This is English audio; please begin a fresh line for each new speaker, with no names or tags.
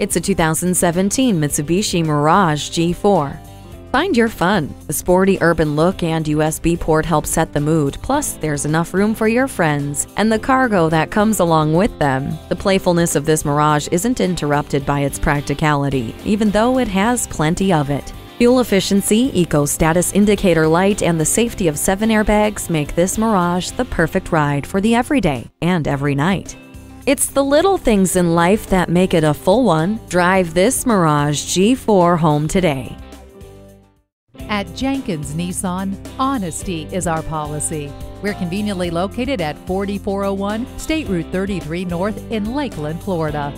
It's a 2017 Mitsubishi Mirage G4. Find your fun. The sporty urban look and USB port help set the mood, plus, there's enough room for your friends and the cargo that comes along with them. The playfulness of this Mirage isn't interrupted by its practicality, even though it has plenty of it. Fuel efficiency, eco status indicator light, and the safety of seven airbags make this Mirage the perfect ride for the everyday and every night. It's the little things in life that make it a full one. Drive this Mirage G4 home today.
At Jenkins Nissan, honesty is our policy. We're conveniently located at 4401 State Route 33 North in Lakeland, Florida.